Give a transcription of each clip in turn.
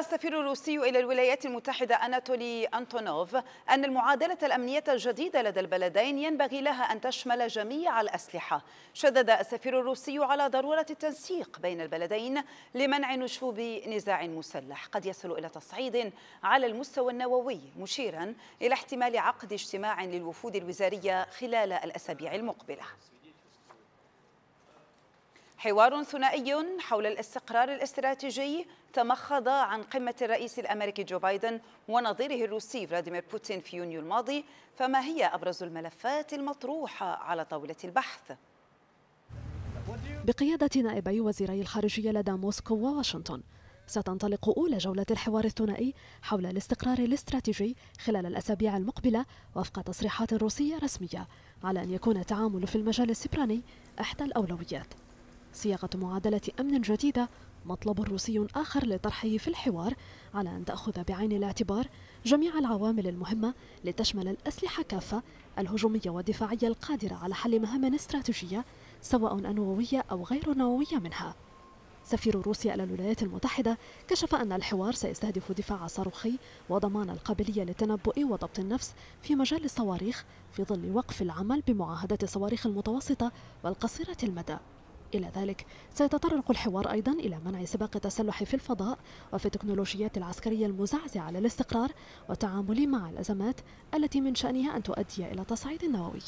السفير الروسي إلى الولايات المتحدة أناتولي أنتونوف أن المعادلة الأمنية الجديدة لدى البلدين ينبغي لها أن تشمل جميع الأسلحة. شدد السفير الروسي على ضرورة التنسيق بين البلدين لمنع نشوب نزاع مسلح. قد يصل إلى تصعيد على المستوى النووي مشيرا إلى احتمال عقد اجتماع للوفود الوزارية خلال الأسابيع المقبلة. حوار ثنائي حول الاستقرار الاستراتيجي تمخض عن قمة الرئيس الأمريكي جو بايدن ونظيره الروسي فلاديمير بوتين في يونيو الماضي فما هي أبرز الملفات المطروحة على طاولة البحث؟ بقيادة نائبي وزيري الخارجية لدى موسكو وواشنطن ستنطلق أولى جولة الحوار الثنائي حول الاستقرار الاستراتيجي خلال الأسابيع المقبلة وفق تصريحات روسية رسمية على أن يكون التعامل في المجال السبراني إحدى الأولويات صياغة معادلة أمن جديدة مطلب روسي آخر لطرحه في الحوار على أن تأخذ بعين الاعتبار جميع العوامل المهمة لتشمل الأسلحة كافة الهجومية والدفاعية القادرة على حل مهام استراتيجية سواء أنووية أو غير نووية منها. سفير روسيا إلى الولايات المتحدة كشف أن الحوار سيستهدف دفاع صاروخي وضمان القابلية للتنبؤ وضبط النفس في مجال الصواريخ في ظل وقف العمل بمعاهدة الصواريخ المتوسطة والقصيرة المدى. إلى ذلك. سيتطرق الحوار أيضا إلى منع سباق التسلح في الفضاء وفي التكنولوجيات العسكرية المزعزعة للاستقرار والتعامل مع الأزمات التي من شأنها أن تؤدي إلى تصعيد نووي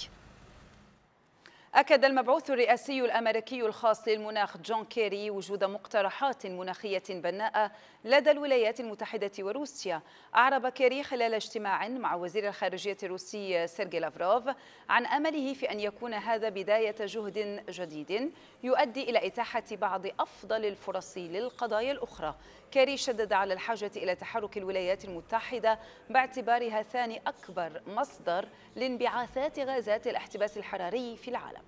أكد المبعوث الرئاسي الأمريكي الخاص للمناخ جون كيري وجود مقترحات مناخية بناءة لدى الولايات المتحدة وروسيا. أعرب كيري خلال اجتماع مع وزير الخارجية الروسي سيرجي لافروف عن أمله في أن يكون هذا بداية جهد جديد يؤدي إلى إتاحة بعض أفضل الفرص للقضايا الأخرى. كيري شدد على الحاجة إلى تحرك الولايات المتحدة باعتبارها ثاني أكبر مصدر لانبعاثات غازات الاحتباس الحراري في العالم.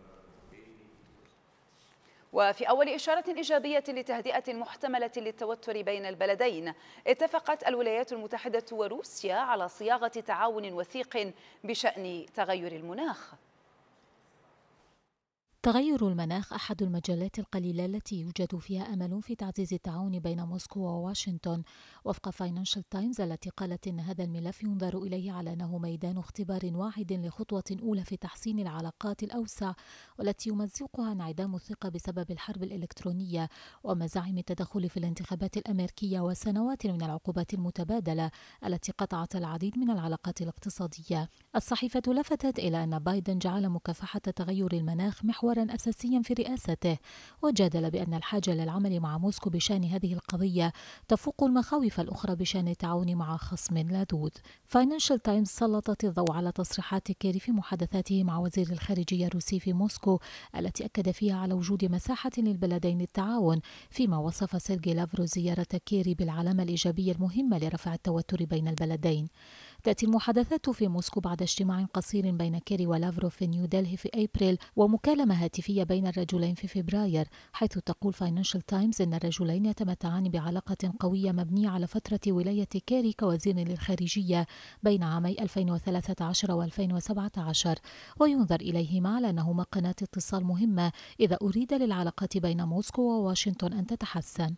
وفي أول إشارة إيجابية لتهدئة محتملة للتوتر بين البلدين اتفقت الولايات المتحدة وروسيا على صياغة تعاون وثيق بشأن تغير المناخ. تغير المناخ أحد المجالات القليلة التي يوجد فيها أمل في تعزيز التعاون بين موسكو وواشنطن. وفق فاينانشال تايمز التي قالت إن هذا الملف ينظر إليه على أنه ميدان اختبار واعد لخطوة أولى في تحسين العلاقات الأوسع والتي يمزقها انعدام الثقة بسبب الحرب الإلكترونية ومزاعم التدخل في الانتخابات الأمريكية وسنوات من العقوبات المتبادلة التي قطعت العديد من العلاقات الاقتصادية. الصحيفة لفتت إلى أن بايدن جعل مكافحة تغير المناخ محور محورا أساسيا في رئاسته وجادل بأن الحاجة للعمل مع موسكو بشأن هذه القضية تفوق المخاوف الأخرى بشأن التعاون مع خصم لدود فاينانشال تايمز سلطت الضوء على تصريحات كيري في محادثاته مع وزير الخارجية الروسي في موسكو التي أكد فيها على وجود مساحة للبلدين للتعاون فيما وصف سيرجي لافروف زيارة كيري بالعلامة الإيجابية المهمة لرفع التوتر بين البلدين. تأتي المحادثات في موسكو بعد اجتماع قصير بين كيري ولافروف في نيودلهي في أبريل ومكالمة هاتفية بين الرجلين في فبراير حيث تقول فاينانشال تايمز أن الرجلين يتمتعان بعلاقة قوية مبنية على فترة ولاية كيري كوزير للخارجية بين عامي 2013 و2017 وينظر إليهما على أنهما قناة اتصال مهمة إذا أريد للعلاقات بين موسكو وواشنطن أن تتحسن.